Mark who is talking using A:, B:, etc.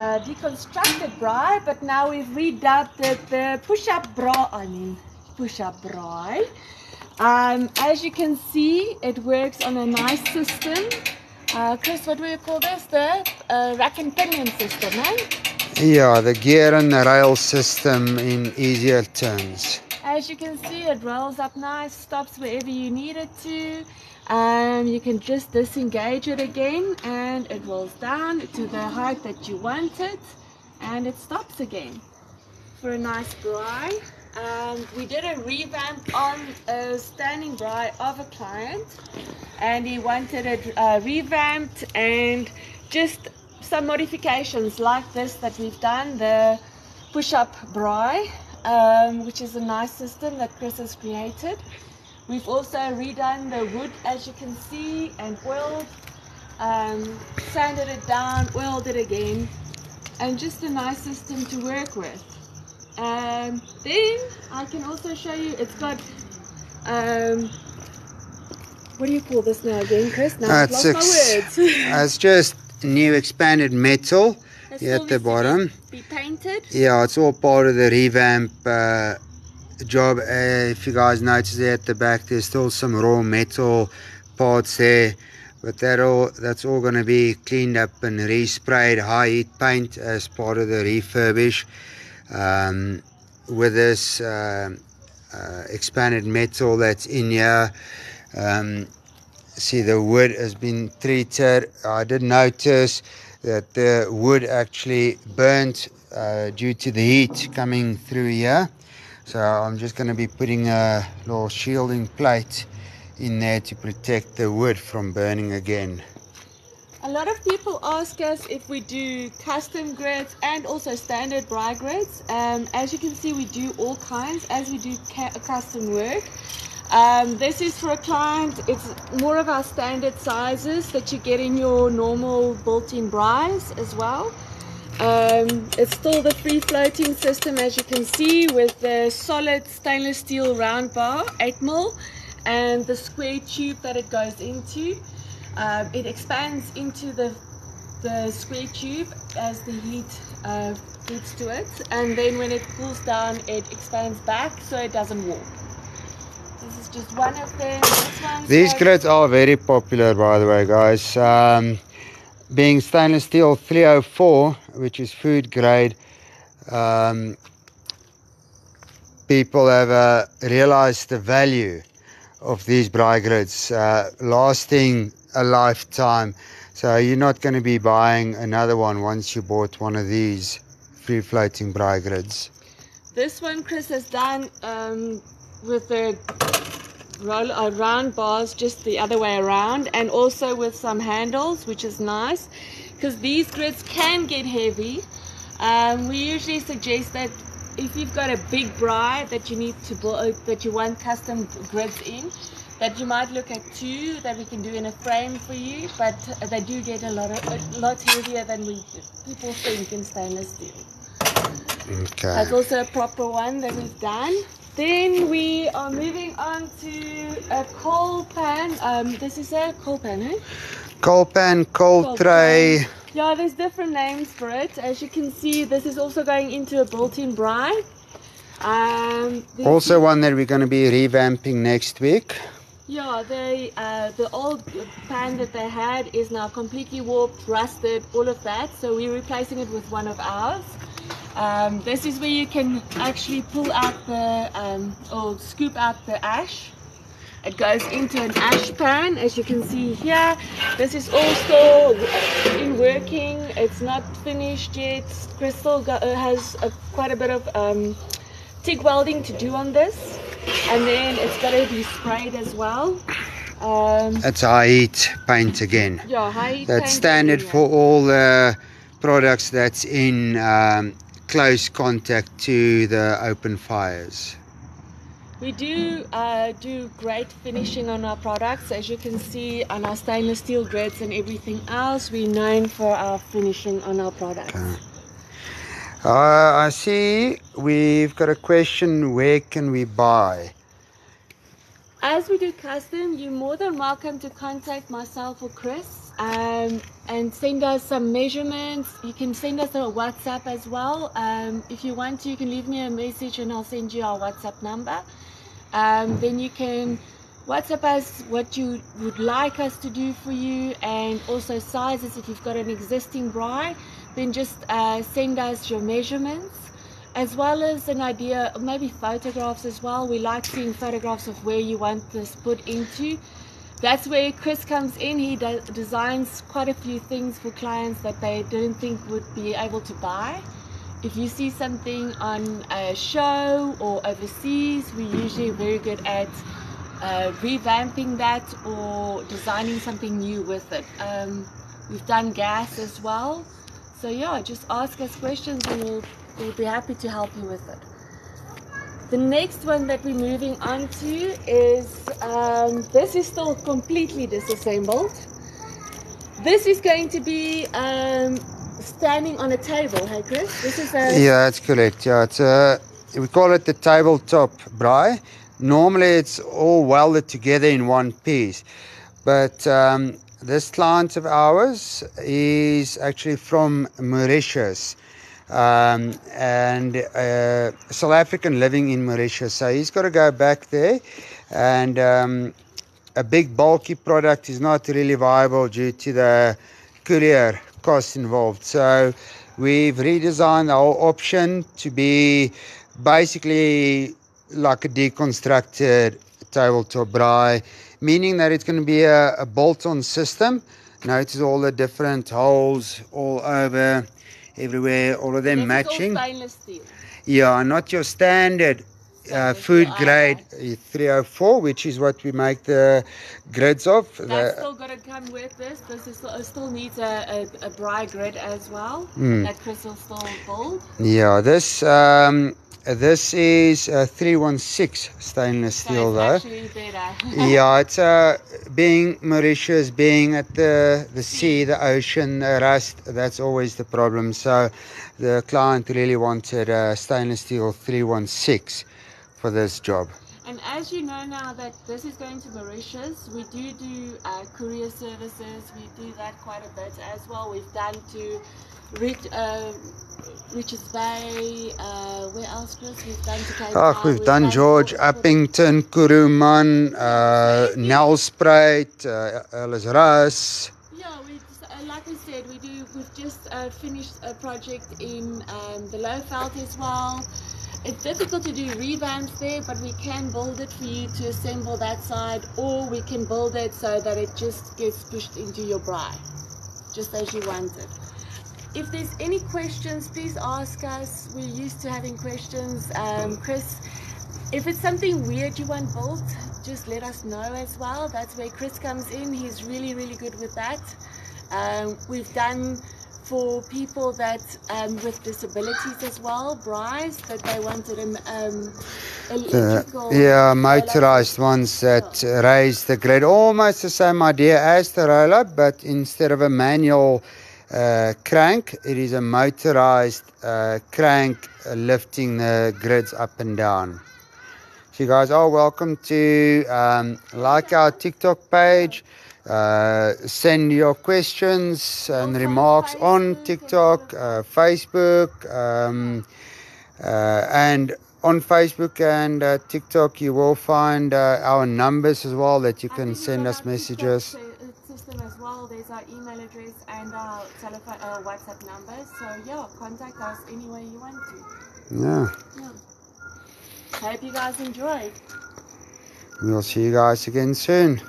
A: uh, deconstructed braai, but now we've redubbed it the push-up braai. I mean, push-up braai. Um, as you can see, it works on a nice system. Uh, Chris, what do you call this? The uh, rack and pinion system, eh?
B: Yeah, the gear and the rail system in easier terms.
A: As you can see, it rolls up nice, stops wherever you need it to. Um, you can just disengage it again and it rolls down to the height that you want it and it stops again for a nice braai. Um, we did a revamp on a standing braai of a client and he wanted it uh, revamped and just some modifications like this that we've done the push-up braai um, which is a nice system that Chris has created We've also redone the wood as you can see and oiled, um, sanded it down, oiled it again and just a nice system to work with. Um, then I can also show you it's got um, what do you call this now again Chris? Now I've lost my words.
B: it's just new expanded metal here at the bottom.
A: Be, be painted?
B: Yeah, it's all part of the revamp uh, job uh, if you guys notice there at the back there's still some raw metal parts there but that all that's all going to be cleaned up and resprayed high heat paint as part of the refurbish um, with this uh, uh, expanded metal that's in here. Um, see the wood has been treated. I did notice that the wood actually burnt uh, due to the heat coming through here so I'm just going to be putting a little shielding plate in there to protect the wood from burning again.
A: A lot of people ask us if we do custom grids and also standard braai grids. Um, as you can see, we do all kinds as we do custom work. Um, this is for a client, it's more of our standard sizes that you get in your normal built-in braais as well. Um, it's still the free floating system as you can see with the solid stainless steel round bar 8 mil and the square tube that it goes into. Um, it expands into the, the square tube as the heat uh, to it and then when it cools down it expands back so it doesn't warp. This is just one of them.
B: These grids are very popular by the way guys. Um, being stainless steel 304 which is food grade um, people have uh, realized the value of these braai grids uh, lasting a lifetime. So you're not going to be buying another one once you bought one of these free floating braai grids
A: this one Chris has done um, with the roll around bars just the other way around and also with some handles which is nice because these grids can get heavy. Um, we usually suggest that if you've got a big braai that you need to build that you want custom grids in that you might look at two that we can do in a frame for you but they do get a lot of, a lot heavier than we people think in stainless steel.
B: Okay.
A: That's also a proper one that we've done then we are moving on to a coal pan. Um, this is a coal pan, eh?
B: Coal pan, coal, coal tray. Pan.
A: Yeah, there's different names for it. As you can see, this is also going into a built-in braai. Um,
B: also one that we're going to be revamping next week.
A: Yeah, they, uh, the old pan that they had is now completely warped, rusted, all of that. So we're replacing it with one of ours. Um, this is where you can actually pull out the, um, or scoop out the ash. It goes into an ash pan, as you can see here. This is also in working. It's not finished yet. Crystal got, uh, has a, quite a bit of um, TIG welding to do on this. And then it's got to be sprayed as well.
B: Um, That's high heat paint again.
A: Yeah, high heat
B: That's standard again, for all the products that's in um, close contact to the open fires.
A: We do uh, do great finishing on our products. As you can see on our stainless steel grids and everything else, we're known for our finishing on our products. Okay.
B: Uh, I see we've got a question, where can we buy?
A: As we do custom, you're more than welcome to contact myself or Chris um, and send us some measurements. You can send us a WhatsApp as well. Um, if you want to, you can leave me a message and I'll send you our WhatsApp number. Um, then you can WhatsApp us what you would like us to do for you and also sizes. If you've got an existing braai, then just uh, send us your measurements as well as an idea, maybe photographs as well. We like seeing photographs of where you want this put into. That's where Chris comes in. He de designs quite a few things for clients that they didn't think would be able to buy. If you see something on a show or overseas, we're usually very good at uh, revamping that or designing something new with it. Um, we've done gas as well. So yeah, just ask us questions and we'll, we'll be happy to help you with it. The next one that we're moving on to is, um, this is still completely disassembled. This is going to be um, standing on a table, hey Chris? This is a...
B: Yeah, that's correct. Yeah, it's a, we call it the tabletop braai. Normally it's all welded together in one piece. But um, this client of ours is actually from Mauritius. Um, and uh, South African living in Mauritius. So he's got to go back there and um, a big bulky product is not really viable due to the courier costs involved. So we've redesigned our option to be basically like a deconstructed tabletop braai, meaning that it's going to be a, a bolt-on system. Notice all the different holes all over, everywhere, all of them
A: this
B: matching.
A: Is all stainless steel.
B: Yeah, not your standard uh, food grade uh, 304, which is what we make the grids of.
A: That's
B: The,
A: still got to come with this. This is still, it still needs a, a, a grid as well
B: Mm.
A: that will still build.
B: yeah, this um, this is uh, 316 stainless steel
A: it's
B: though. yeah, it's uh, being Mauritius, being at the the sea, the ocean, the rust. That's always the problem. So the client really wanted a stainless steel 316 for this job.
A: And as you know now that this is going to Mauritius, we do do uh, courier services. We do that quite a bit as well. We've done to Rich, uh, Richards Bay. Uh, where else, Chris? We've done to Cape
B: Oh,
A: Town,
B: we've done
A: to-
B: George
A: to-
B: Upington, Kuruman, uh, Nelspruit, uh, Ellisras.
A: Yeah, we uh, like I said, we do. We've just uh, finished a project in um, the Lowveld as well. It's difficult to do revamps there, but we can build it for you to assemble that side, or we can build it so that it just gets pushed into your braai, just as you want it. If there's any questions, please ask us. We're used to having questions. Um, Chris, if it's something weird you want built, just let us know as well. That's where Chris comes in. He's really, really good with that. Um, we've done for people that um, with disabilities as well, braais that they wanted an um,
B: Uh,
A: electrical.
B: yeah, motorized ones that uh, raise the grid. Almost the same idea as the roller, but instead of a manual uh, crank, it is a motorized uh, crank uh, lifting the grids up and down. So you guys are welcome to um, like our TikTok page, uh, send your questions and remarks on TikTok, uh, Facebook, um, uh, and on Facebook and uh, TikTok, you will find uh, our numbers as well that you can send us messages.
A: System as well. There's our email address and our telephone, uh, WhatsApp number. So yeah, contact us any way you want to.
B: Yeah,
A: Yeah. Hope you guys enjoyed.
B: we'll see you guys again soon.